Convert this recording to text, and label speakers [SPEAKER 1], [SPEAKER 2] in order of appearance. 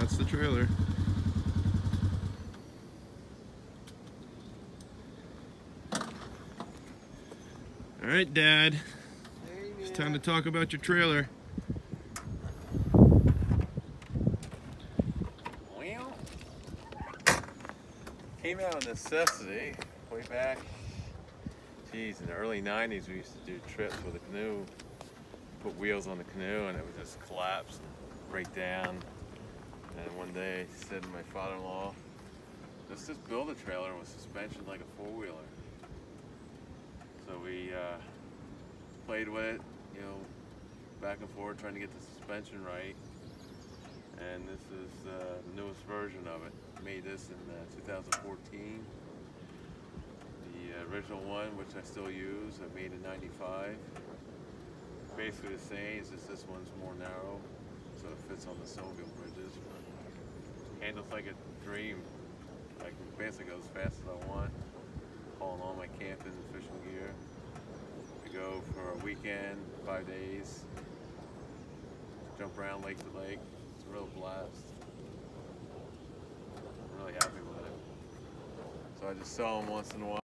[SPEAKER 1] That's the trailer. All right, Dad. It's time to talk about your trailer.
[SPEAKER 2] Well, came out of necessity way back. Geez, in the early 90s, we used to do trips with a canoe, put wheels on the canoe, and it would just collapse and break down. And one day, I said to my father-in-law, let's just build a trailer with suspension like a four-wheeler. So we uh, played with it, you know, back and forth, trying to get the suspension right. And this is uh, the newest version of it. Made this in uh, 2014. The original one, which I still use, I made in 95. Basically the same, it's just this one's more narrow, so it fits on the snowmobile bridges. Handles like a dream. I can basically go as fast as I want, hauling all my camping and fishing gear. We go for a weekend, five days, jump around lake to lake. It's a real blast. I'm really happy with it. So I just sell them once in a while.